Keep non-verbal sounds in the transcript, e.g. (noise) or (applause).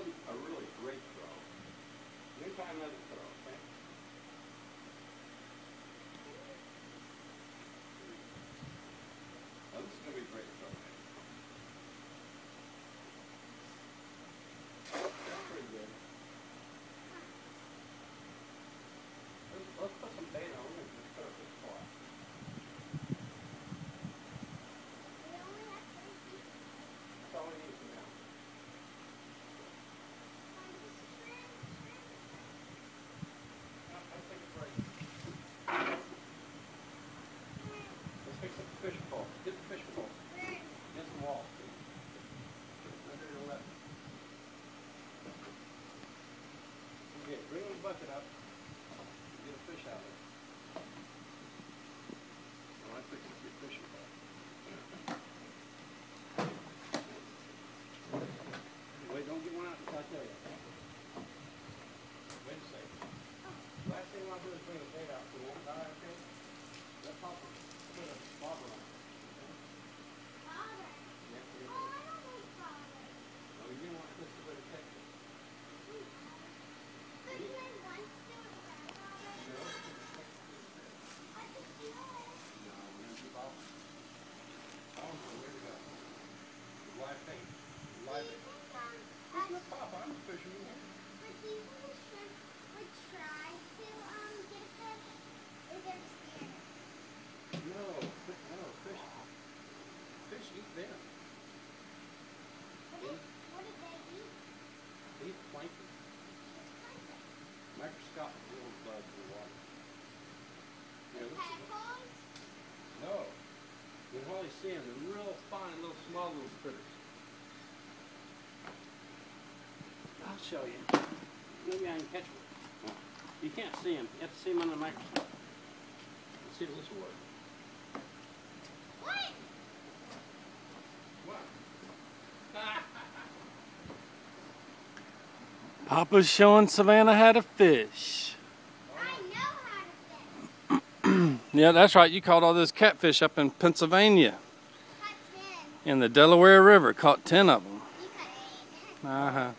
was a really great throw. Anytime that's a throw, The bucket up. Get a fish out of it. Oh, I think it's your fishing pole. Wait, don't get one out until I tell you. Wait a second. Last thing I want to do is bring the bait out. So won't die, okay? Let Papa put a bobber on it. Father. Yeah, for your Oh, fish. I don't like father. No, you didn't want this to go to Texas. But you had one still with grandfather. No, it's to Texas. I just do it. No, we're gonna keep off. I don't know where to go. Bait. Live bait. Um, Look, Papa, I'm a fisherman. But do you think the shrimp would try to um get a fish? Or they're scared? No, no, fish. Fish eat them. What did, what did they eat? They eat plankton. Microscopic little bugs in the water. Yeah, look at them. Tadpoles? No. You can hardly see them. They're real fine, little small little critters. Show you. Maybe I can catch one. You can't see them. You have to see them under the microscope. Let's see if this will work. What? What? (laughs) Papa's showing Savannah how to fish. I know how to fish. (clears throat) Yeah, that's right. You caught all those catfish up in Pennsylvania in the Delaware River. Caught 10 of them. You (laughs)